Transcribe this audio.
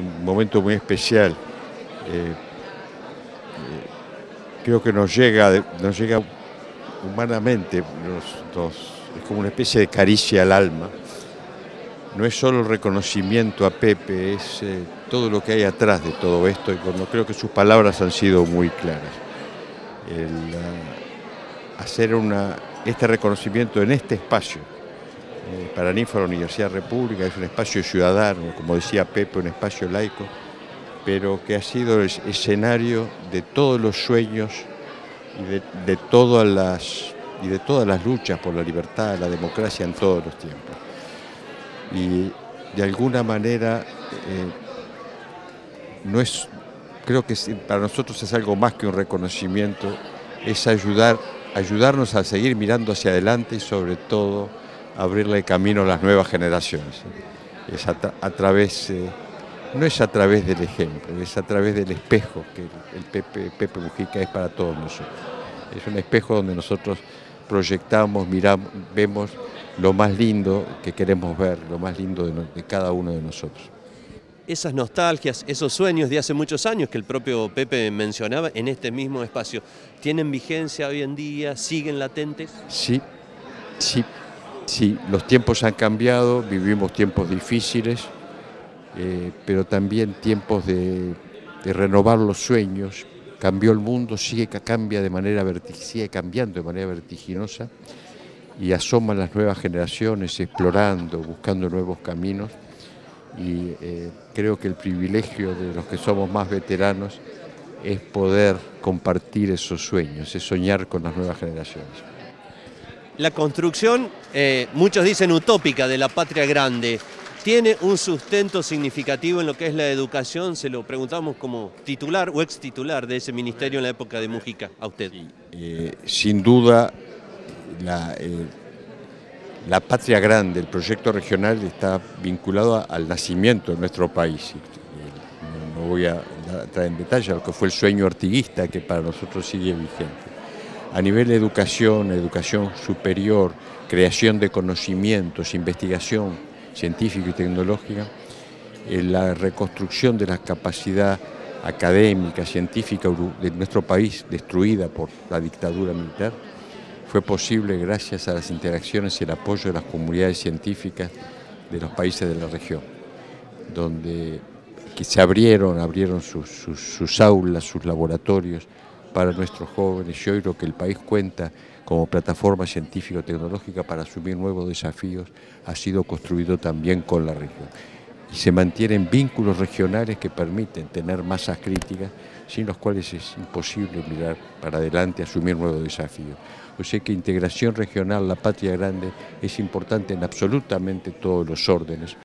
un momento muy especial. Eh, eh, creo que nos llega, nos llega humanamente, es como una especie de caricia al alma. No es solo el reconocimiento a Pepe, es eh, todo lo que hay atrás de todo esto y cuando creo que sus palabras han sido muy claras. El, hacer una, este reconocimiento en este espacio, para Ninfa la Universidad República, es un espacio ciudadano, como decía Pepe, un espacio laico, pero que ha sido el escenario de todos los sueños y de, todas, las, y de todas las luchas por la libertad, la democracia en todos los tiempos. Y de alguna manera, eh, no es, creo que para nosotros es algo más que un reconocimiento, es ayudar, ayudarnos a seguir mirando hacia adelante y sobre todo abrirle camino a las nuevas generaciones. Es a, través... Eh, no es a través del ejemplo, es a través del espejo que el Pepe, Pepe Mujica es para todos nosotros. Es un espejo donde nosotros proyectamos, miramos, vemos lo más lindo que queremos ver, lo más lindo de, cada uno de nosotros. Esas nostalgias, esos sueños de hace muchos años que el propio Pepe mencionaba en este mismo espacio, ¿tienen vigencia hoy en día? ¿Siguen latentes? Sí, sí, sí. Los tiempos han cambiado, vivimos tiempos difíciles, eh, pero también tiempos de, renovar los sueños. Cambió el mundo, sigue, cambia de manera sigue cambiando de manera vertiginosa y asoman las nuevas generaciones explorando, buscando nuevos caminos y eh, creo que el privilegio de los que somos más veteranos es poder compartir esos sueños, es soñar con las nuevas generaciones. La construcción, eh, muchos dicen utópica, de la patria grande, tiene un sustento significativo en lo que es la educación, se lo preguntamos como titular o ex titular de ese ministerio en la época de Mujica, a usted. Eh, sin duda, eh, la, patria grande, el proyecto regional está vinculado al nacimiento de nuestro país. No voy a entrar en detalle lo que fue el sueño artiguista que para nosotros sigue vigente. A nivel de educación, educación superior, creación de conocimientos, investigación, científica y tecnológica, la reconstrucción de la capacidad académica, científica de nuestro país, destruida por la dictadura militar, fue posible gracias a las interacciones y el apoyo de las comunidades científicas de los países de la región, donde se abrieron, abrieron sus aulas, sus laboratorios para nuestros jóvenes y hoy lo que el país cuenta como plataforma científico-tecnológica para asumir nuevos desafíos ha sido construido también con la región. Y se mantienen vínculos regionales que permiten tener masas críticas sin los cuales es imposible mirar para adelante, asumir nuevos desafíos. O sea que integración regional, la patria grande, es importante en absolutamente todos los órdenes.